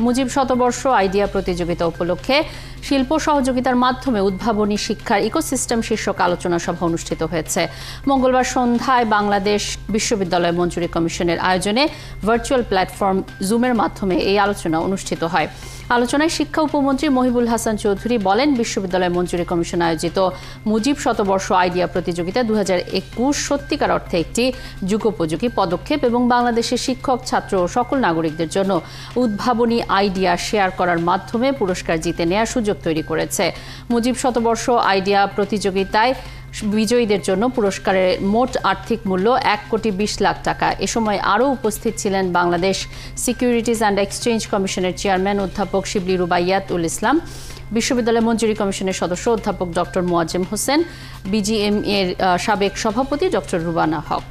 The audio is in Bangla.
মুজিব শতবর্ষ আইডিয়া প্রতিযোগিতা উপলক্ষে শিল্প সহযোগিতার মাধ্যমে উদ্ভাবনী শিক্ষার ইকোসিস্টেম শীর্ষক আলোচনা সভা অনুষ্ঠিত হয়েছে। মঙ্গলবার সন্ধ্যায় বাংলাদেশ বিশ্ববিদ্যালয় মঞ্জুরি কমিশনের আয়োজনে ভার্চুয়াল প্ল্যাটফর্ম জুমের মাধ্যমে এই আলোচনা অনুষ্ঠিত হয়। আলোচনায় শিক্ষা উপমন্ত্রী মহিবুল হাসান চৌধুরী বলেন, বিশ্ববিদ্যালয় মঞ্জুরি কমিশন আয়োজিত মুজিব শতবর্ষ আইডিয়া প্রতিযোগিতা দু সত্যিকার অর্থে একটি যুগোপযোগী পদক্ষেপ এবং বাংলাদেশের শিক্ষক, ছাত্র ও সকল নাগরিকদের জন্য উদ্ভাবনী আইডিয়া শেয়ার করার মাধ্যমে পুরস্কার জিতে নেওয়ার সুযোগ তৈরি করেছে। মুজিব শতবর্ষ আইডিয়া প্রতিযোগিতায় বিজয়ীদের জন্য পুরস্কারের মোট আর্থিক মূল্য এক কোটি বিশ লাখ টাকা। এ সময় আরও উপস্থিত ছিলেন বাংলাদেশ সিকিউরিটিজ অ্যান্ড এক্সচেঞ্জ কমিশনের চেয়ারম্যান অধ্যাপক শিবলি রুবাইয়াত উল ইসলাম বিশ্ববিদ্যালয় মঞ্জুরি কমিশনের সদস্য অধ্যাপক ডক্টর মোয়াজেম হোসেন বিজিএম এর সাবেক সভাপতি ডক্টর রুবানা হক।